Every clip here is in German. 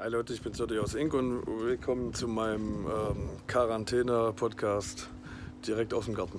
Hi Leute, ich bin aus Ink und willkommen zu meinem ähm, Quarantäne-Podcast direkt aus dem Garten.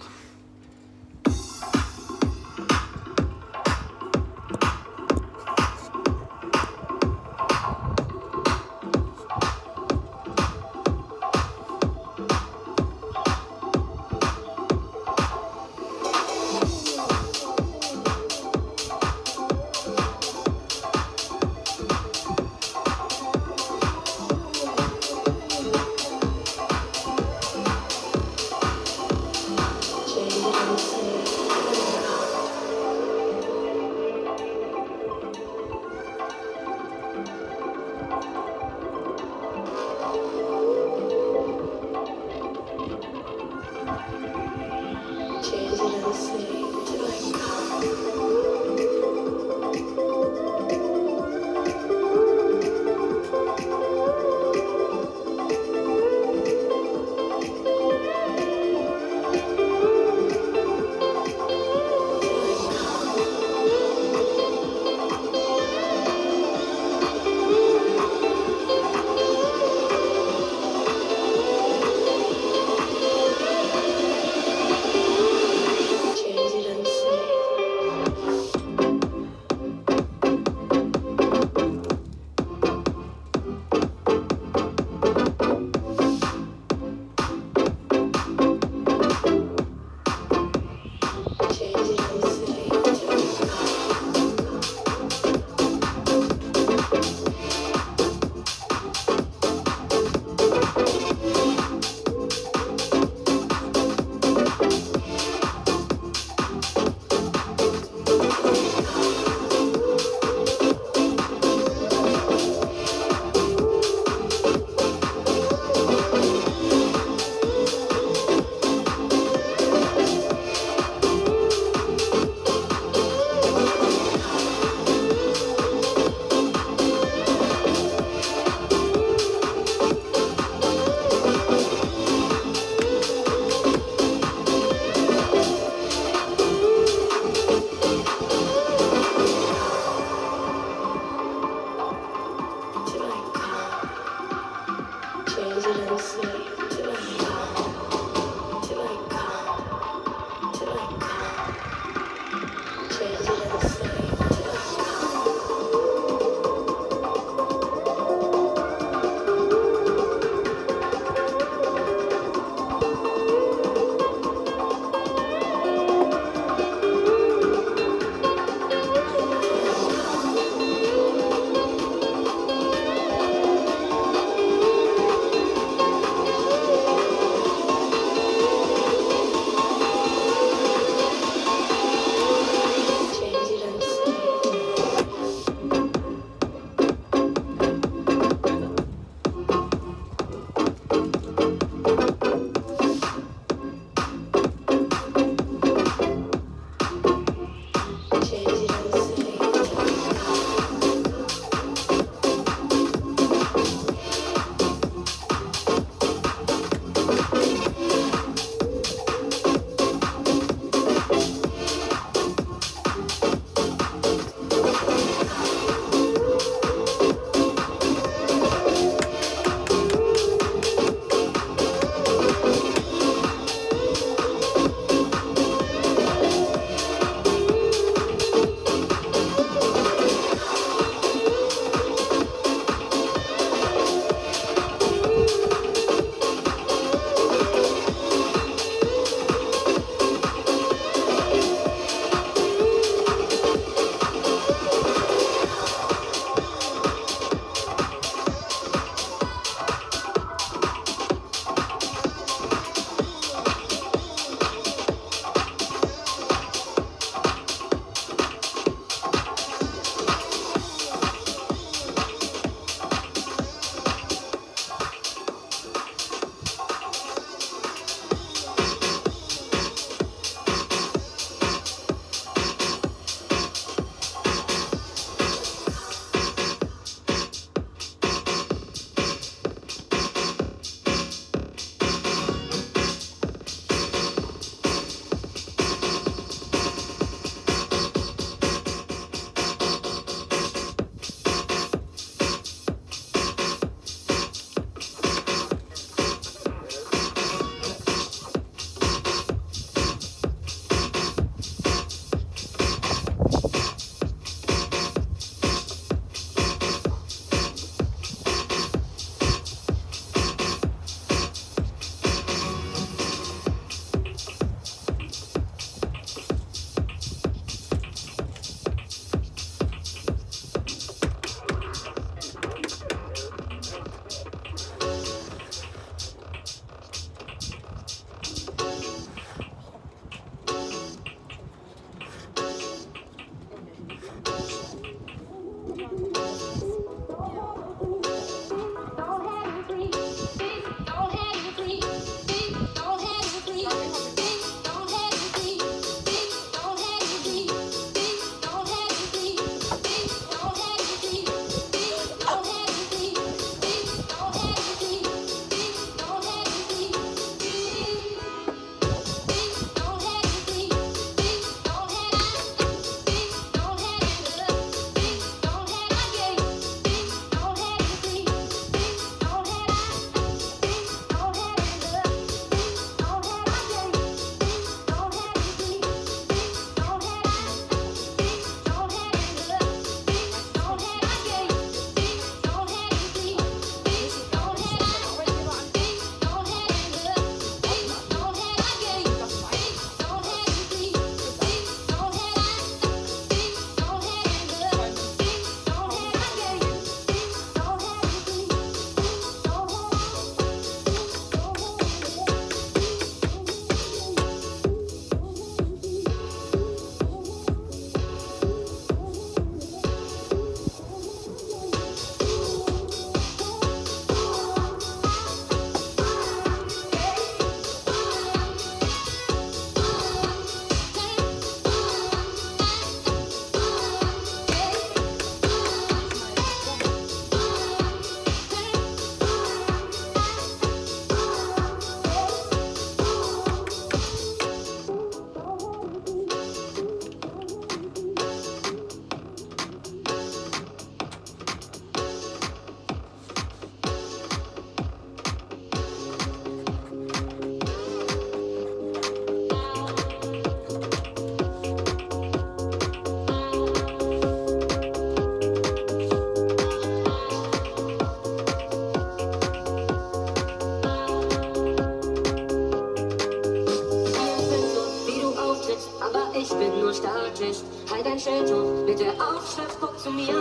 Schildhof mit der Aufschrift guck zu mir.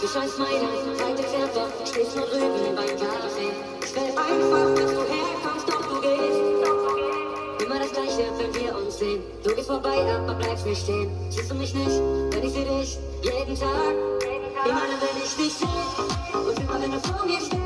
Du scheinst meine Seite fährt doch, stehst nur drüben beim Kaffee. Ich will einfach, dass du herkommst, doch du gehst. Immer das Gleiche, wenn wir uns sehen. Du gehst vorbei, aber bleibst nicht stehen. Siehst du mich nicht, denn ich seh dich jeden Tag. Immer wenn ich dich seh und immer wenn du vor mir stehst.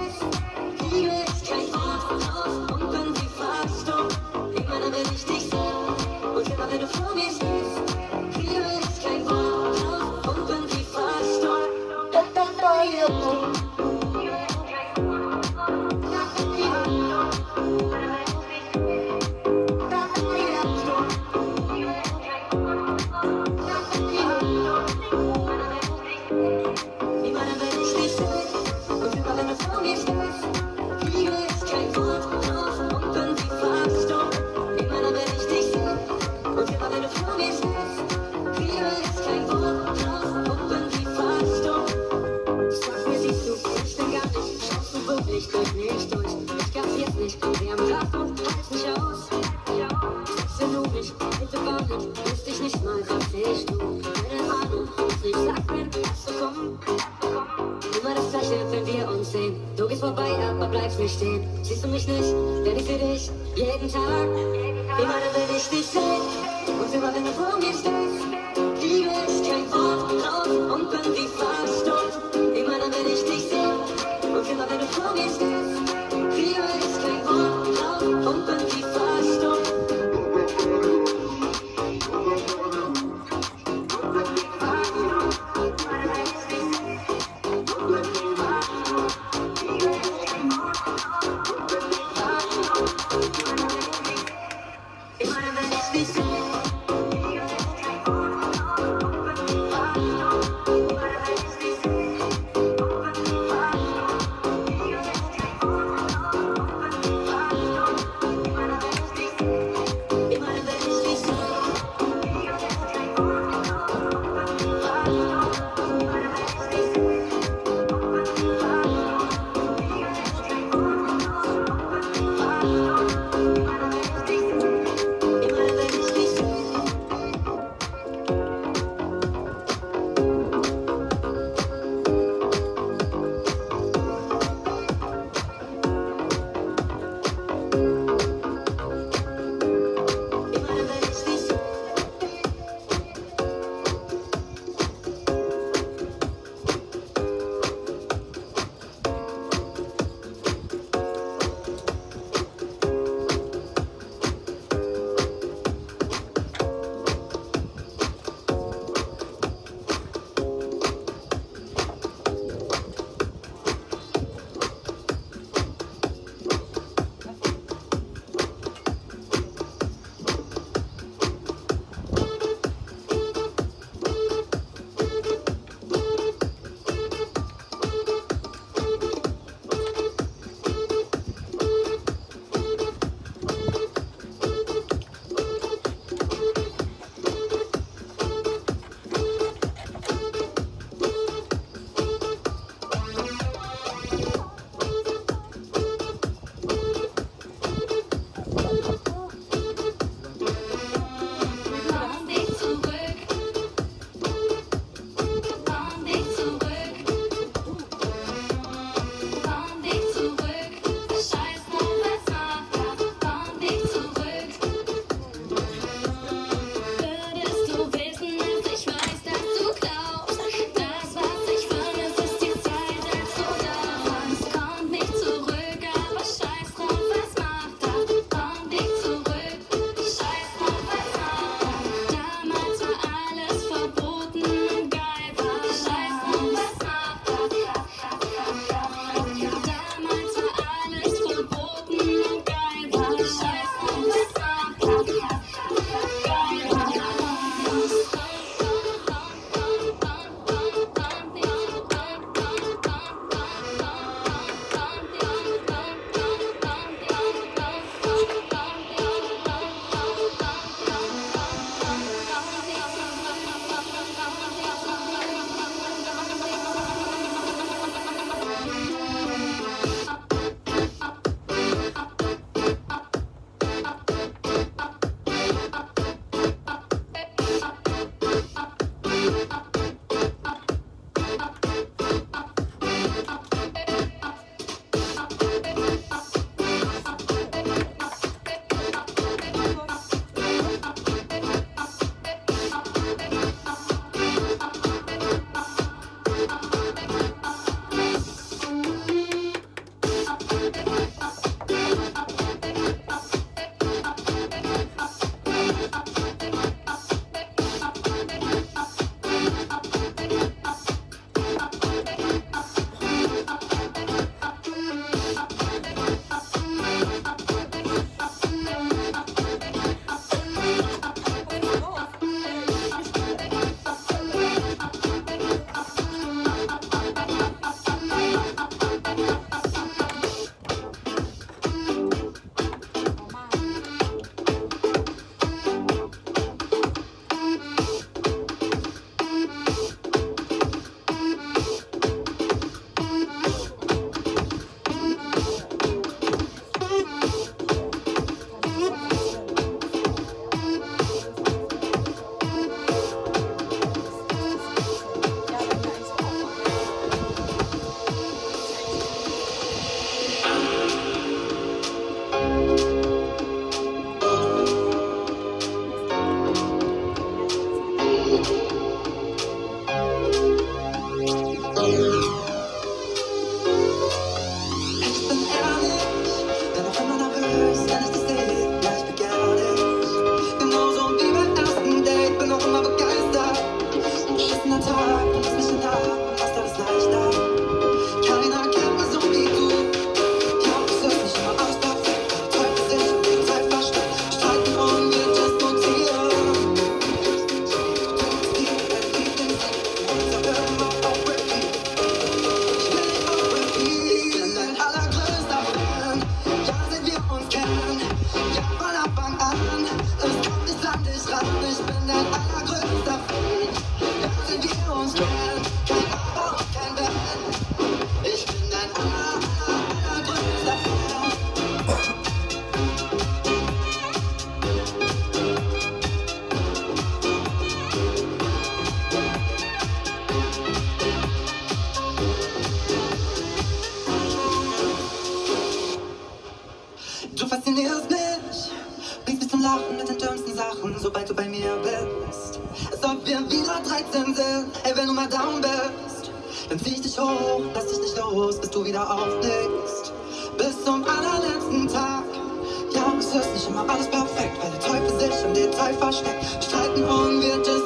immer alles perfekt, weil der Teufel sich im Detail versteckt. Streiten und wird es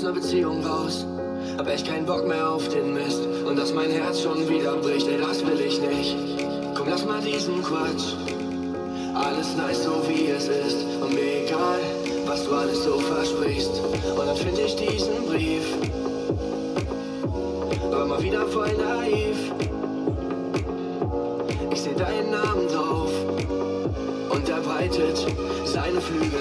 aus einer Beziehung raus. Hab echt keinen Bock mehr auf den Mist. Und dass mein Herz schon wieder bricht, ey, das will ich nicht. Komm, lass mal diesen Quatsch. Alles nice, so wie es ist. Und mir egal, was du alles so versprichst. Und dann finde ich diesen Brief. War mal wieder voll naiv. Ich seh deinen Namen drauf. Und er breitet seine Flügel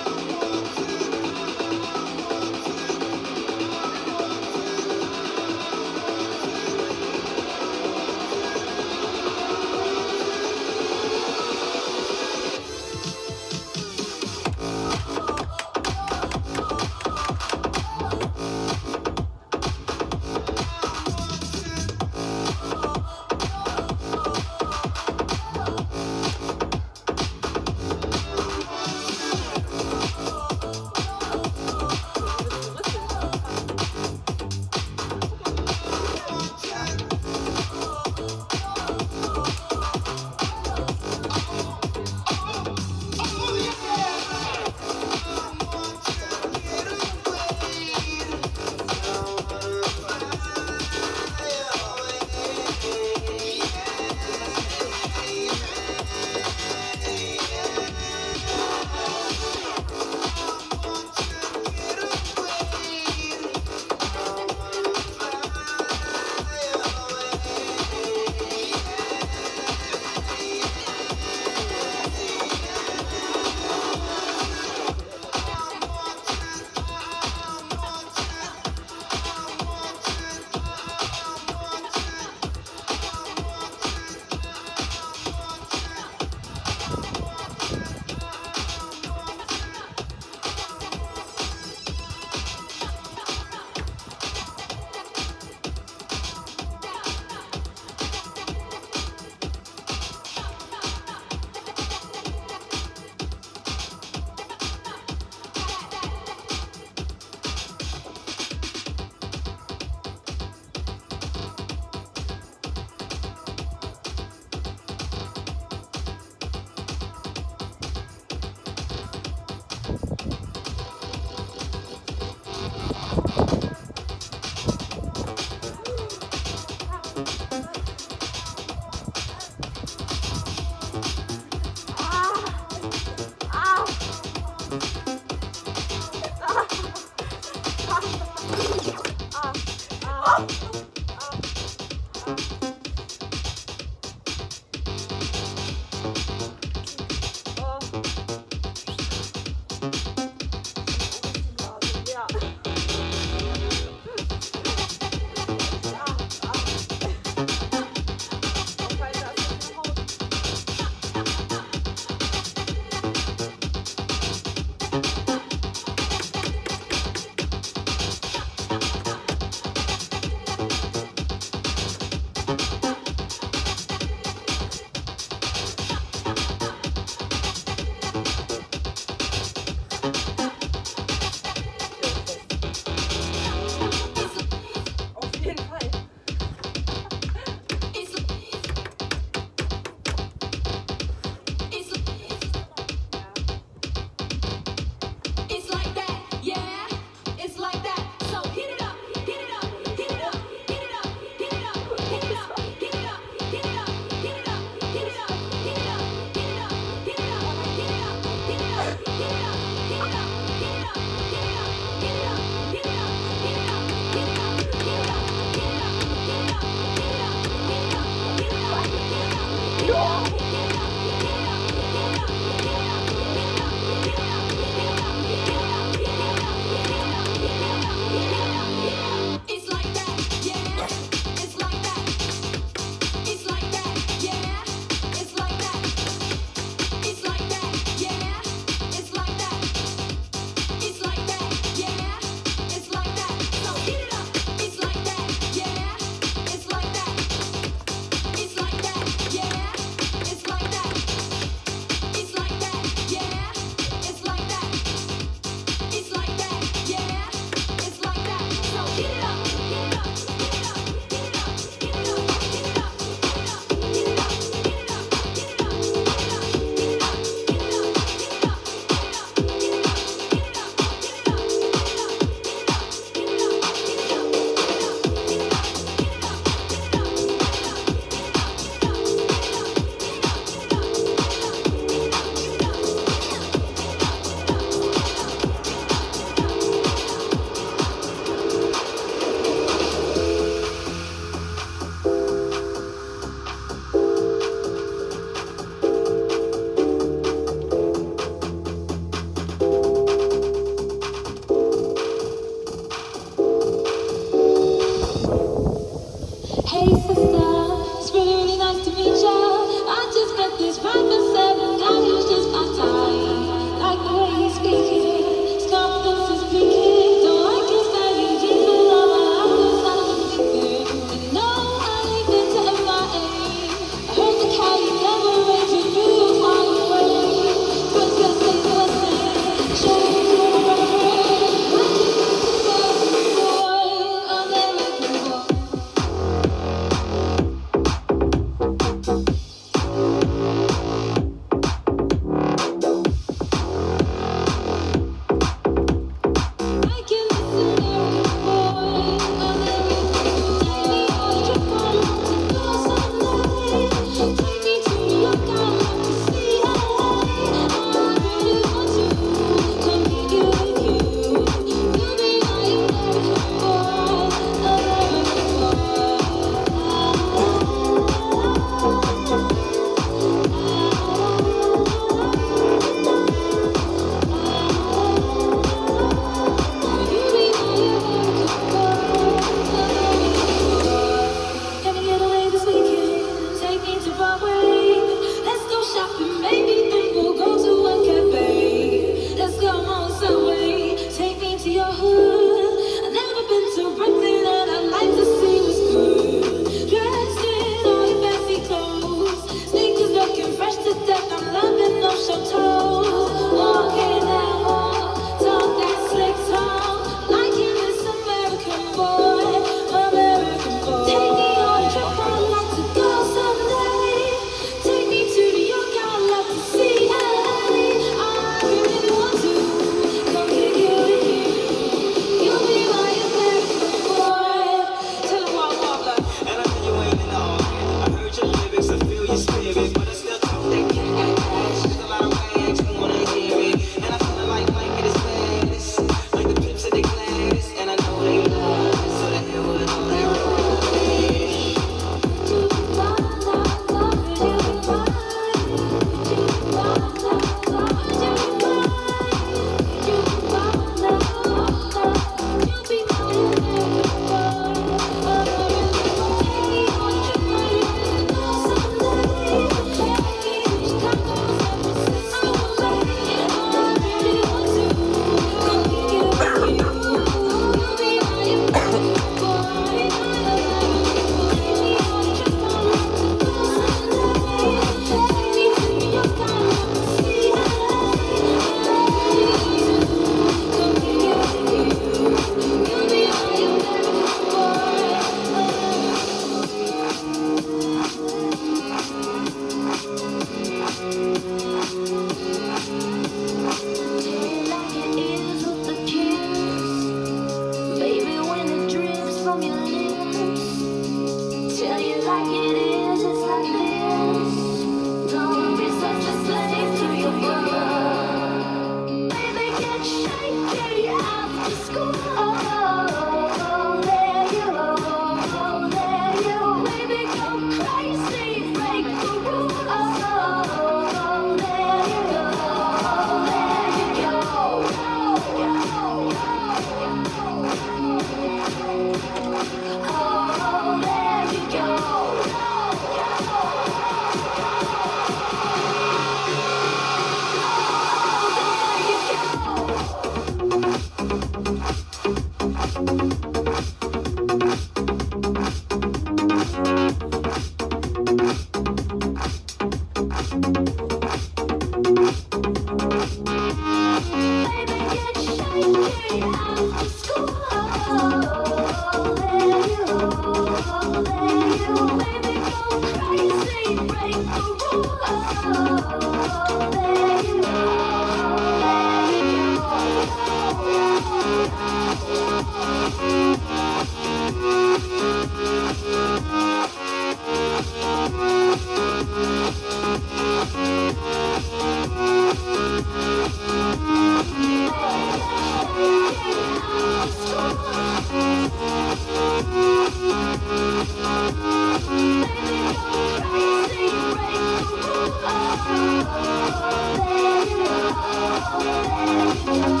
Thank you.